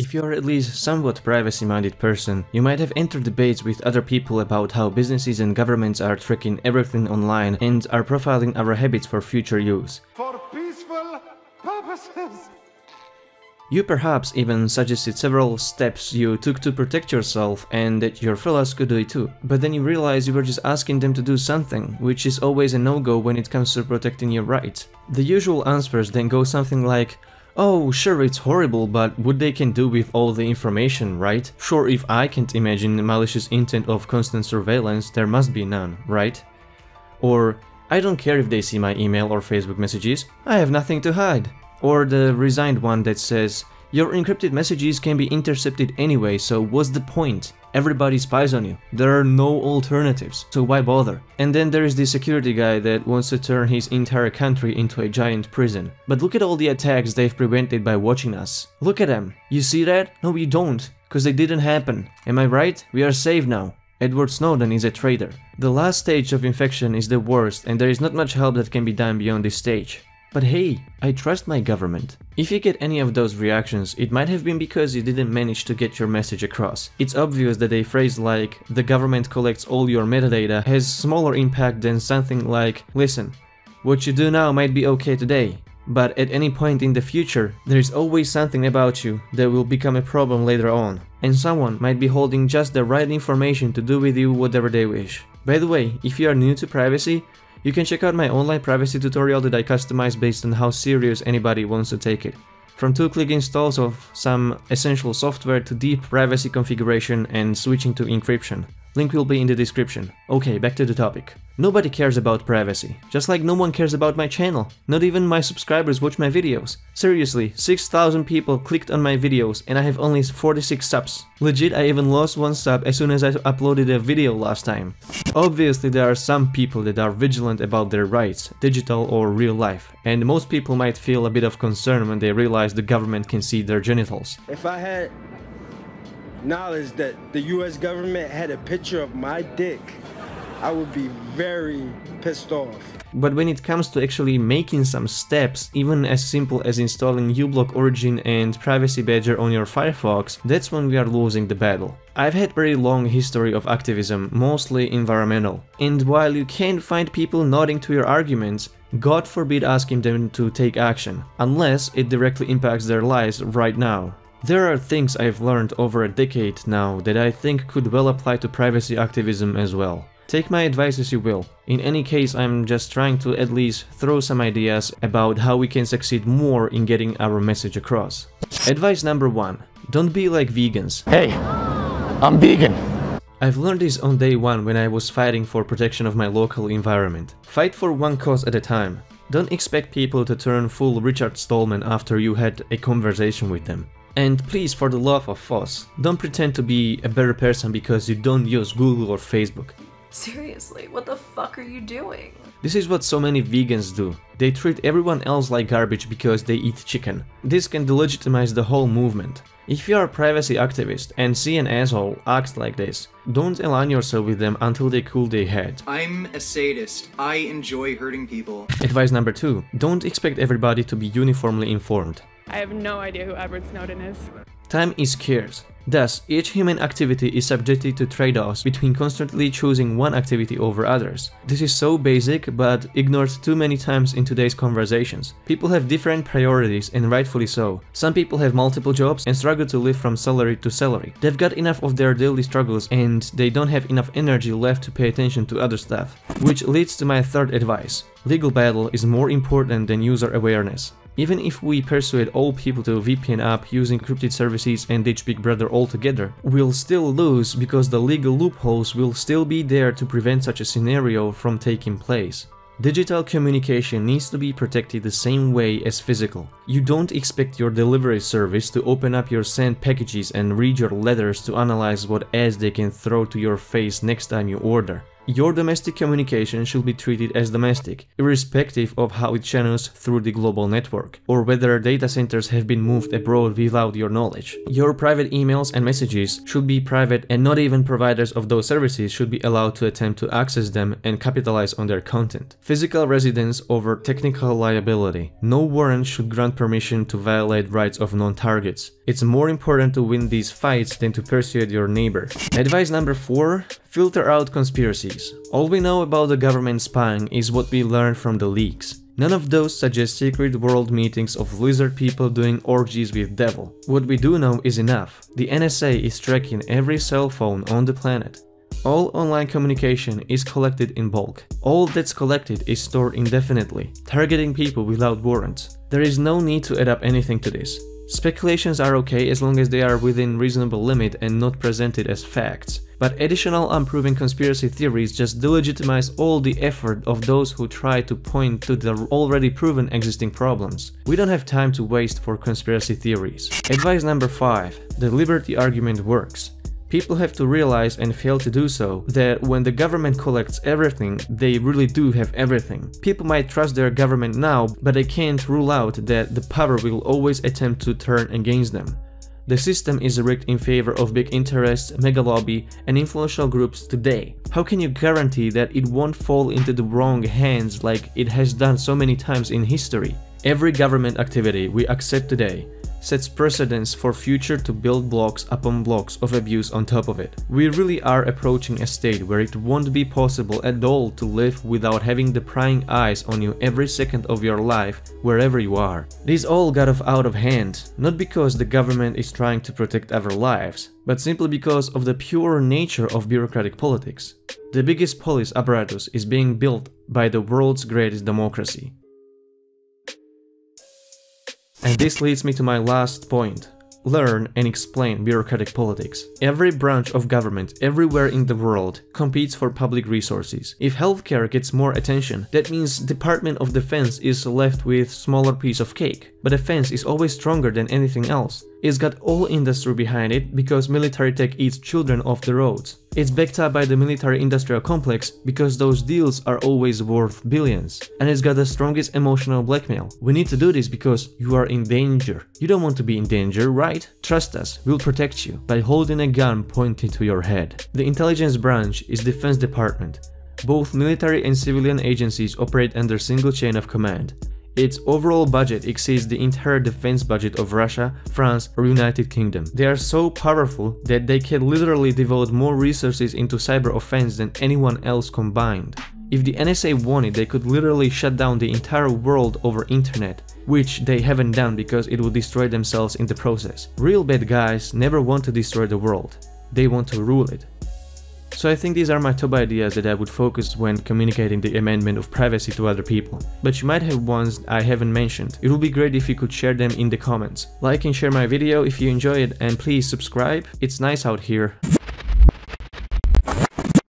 If you are at least somewhat privacy-minded person, you might have entered debates with other people about how businesses and governments are tracking everything online and are profiling our habits for future use. For peaceful purposes. You perhaps even suggested several steps you took to protect yourself and that your fellows could do it too. But then you realize you were just asking them to do something, which is always a no-go when it comes to protecting your rights. The usual answers then go something like, Oh, sure, it's horrible, but what they can do with all the information, right? Sure, if I can't imagine the malicious intent of constant surveillance, there must be none, right? Or, I don't care if they see my email or Facebook messages, I have nothing to hide. Or the resigned one that says, your encrypted messages can be intercepted anyway, so what's the point? Everybody spies on you. There are no alternatives, so why bother? And then there is the security guy that wants to turn his entire country into a giant prison. But look at all the attacks they've prevented by watching us. Look at them. You see that? No, you don't, because they didn't happen. Am I right? We are safe now. Edward Snowden is a traitor. The last stage of infection is the worst and there is not much help that can be done beyond this stage. But hey, I trust my government. If you get any of those reactions, it might have been because you didn't manage to get your message across. It's obvious that a phrase like, the government collects all your metadata has smaller impact than something like, listen, what you do now might be okay today, but at any point in the future, there is always something about you that will become a problem later on, and someone might be holding just the right information to do with you whatever they wish. By the way, if you are new to privacy, you can check out my online privacy tutorial that I customized based on how serious anybody wants to take it. From two-click installs of some essential software to deep privacy configuration and switching to encryption. Link will be in the description. Okay, back to the topic. Nobody cares about privacy, just like no one cares about my channel. Not even my subscribers watch my videos. Seriously, 6000 people clicked on my videos and I have only 46 subs. Legit, I even lost one sub as soon as I uploaded a video last time. Obviously, there are some people that are vigilant about their rights, digital or real life, and most people might feel a bit of concern when they realize the government can see their genitals. If I had knowledge that the US government had a picture of my dick, I would be very pissed off. But when it comes to actually making some steps, even as simple as installing uBlock Origin and Privacy Badger on your Firefox, that's when we are losing the battle. I've had very long history of activism, mostly environmental, and while you can't find people nodding to your arguments, God forbid asking them to take action, unless it directly impacts their lives right now. There are things I've learned over a decade now that I think could well apply to privacy activism as well. Take my advice as you will. In any case, I'm just trying to at least throw some ideas about how we can succeed more in getting our message across. Advice number one. Don't be like vegans. Hey, I'm vegan. I've learned this on day one when I was fighting for protection of my local environment. Fight for one cause at a time. Don't expect people to turn full Richard Stallman after you had a conversation with them. And please, for the love of us, don't pretend to be a better person because you don't use Google or Facebook. Seriously, what the fuck are you doing? This is what so many vegans do. They treat everyone else like garbage because they eat chicken. This can delegitimize the whole movement. If you are a privacy activist and see an asshole act like this, don't align yourself with them until they cool their head. I'm a sadist. I enjoy hurting people. Advice number 2. Don't expect everybody to be uniformly informed. I have no idea who Edward Snowden is. Time is scarce. Thus, each human activity is subjected to trade-offs between constantly choosing one activity over others. This is so basic, but ignored too many times in today's conversations. People have different priorities, and rightfully so. Some people have multiple jobs and struggle to live from salary to salary. They've got enough of their daily struggles and they don't have enough energy left to pay attention to other stuff. Which leads to my third advice. Legal battle is more important than user awareness. Even if we persuade all people to VPN up using encrypted services and ditch Big Brother altogether, we'll still lose because the legal loopholes will still be there to prevent such a scenario from taking place. Digital communication needs to be protected the same way as physical. You don't expect your delivery service to open up your sent packages and read your letters to analyze what ads they can throw to your face next time you order. Your domestic communication should be treated as domestic, irrespective of how it channels through the global network, or whether data centers have been moved abroad without your knowledge. Your private emails and messages should be private and not even providers of those services should be allowed to attempt to access them and capitalize on their content. Physical residence over technical liability. No warrant should grant permission to violate rights of non-targets. It's more important to win these fights than to persuade your neighbor. Advice number 4. Filter out conspiracies. All we know about the government spying is what we learned from the leaks. None of those suggest secret world meetings of lizard people doing orgies with devil. What we do know is enough. The NSA is tracking every cell phone on the planet. All online communication is collected in bulk. All that's collected is stored indefinitely, targeting people without warrants. There is no need to add up anything to this. Speculations are okay as long as they are within reasonable limit and not presented as facts. But additional unproven conspiracy theories just delegitimize all the effort of those who try to point to the already proven existing problems. We don't have time to waste for conspiracy theories. Advice number 5. The liberty argument works. People have to realize and fail to do so that when the government collects everything, they really do have everything. People might trust their government now, but they can't rule out that the power will always attempt to turn against them. The system is rigged in favor of big interests, mega lobby, and influential groups today. How can you guarantee that it won't fall into the wrong hands like it has done so many times in history? Every government activity we accept today sets precedence for future to build blocks upon blocks of abuse on top of it. We really are approaching a state where it won't be possible at all to live without having the prying eyes on you every second of your life, wherever you are. This all got off out of hand, not because the government is trying to protect our lives, but simply because of the pure nature of bureaucratic politics. The biggest police apparatus is being built by the world's greatest democracy. And this leads me to my last point. Learn and explain bureaucratic politics. Every branch of government everywhere in the world competes for public resources. If healthcare gets more attention, that means Department of Defense is left with smaller piece of cake. But defense is always stronger than anything else. It's got all industry behind it because military tech eats children off the roads. It's backed up by the military industrial complex because those deals are always worth billions. And it's got the strongest emotional blackmail. We need to do this because you are in danger. You don't want to be in danger, right? Trust us, we'll protect you by holding a gun pointed to your head. The intelligence branch is Defense Department. Both military and civilian agencies operate under single chain of command. Its overall budget exceeds the entire defense budget of Russia, France or United Kingdom. They are so powerful that they can literally devote more resources into cyber offense than anyone else combined. If the NSA wanted, they could literally shut down the entire world over internet, which they haven't done because it would destroy themselves in the process. Real bad guys never want to destroy the world, they want to rule it. So I think these are my top ideas that I would focus when communicating the amendment of privacy to other people. But you might have ones I haven't mentioned. It would be great if you could share them in the comments. Like and share my video if you enjoy it and please subscribe, it's nice out here.